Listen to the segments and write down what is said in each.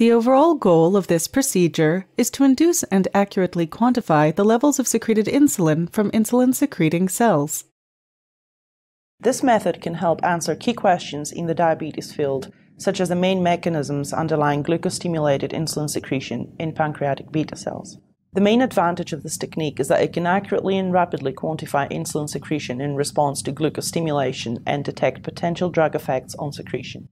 The overall goal of this procedure is to induce and accurately quantify the levels of secreted insulin from insulin secreting cells. This method can help answer key questions in the diabetes field, such as the main mechanisms underlying glucose stimulated insulin secretion in pancreatic beta cells. The main advantage of this technique is that it can accurately and rapidly quantify insulin secretion in response to glucose stimulation and detect potential drug effects on secretion.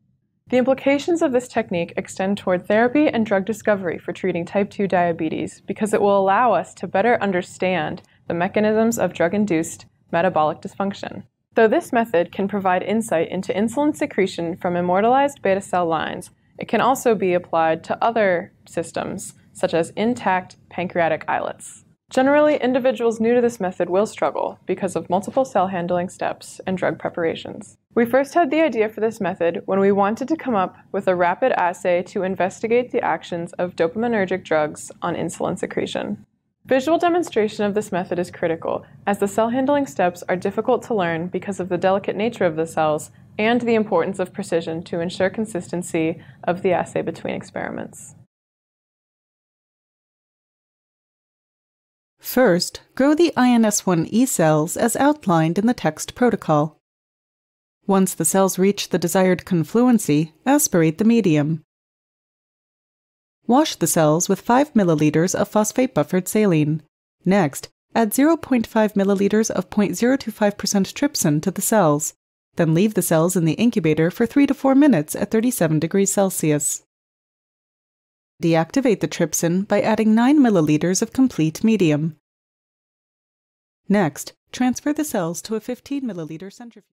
The implications of this technique extend toward therapy and drug discovery for treating type 2 diabetes because it will allow us to better understand the mechanisms of drug induced metabolic dysfunction. Though this method can provide insight into insulin secretion from immortalized beta cell lines, it can also be applied to other systems, such as intact pancreatic islets. Generally, individuals new to this method will struggle because of multiple cell handling steps and drug preparations. We first had the idea for this method when we wanted to come up with a rapid assay to investigate the actions of dopaminergic drugs on insulin secretion. Visual demonstration of this method is critical, as the cell handling steps are difficult to learn because of the delicate nature of the cells and the importance of precision to ensure consistency of the assay between experiments. First, grow the INS1E cells as outlined in the text protocol. Once the cells reach the desired confluency, aspirate the medium. Wash the cells with 5 milliliters of phosphate buffered saline. Next, add 0.5 milliliters of 0.025% trypsin to the cells. Then leave the cells in the incubator for 3 to 4 minutes at 37 degrees Celsius. Deactivate the trypsin by adding 9 milliliters of complete medium. Next, transfer the cells to a 15 milliliter centrifuge.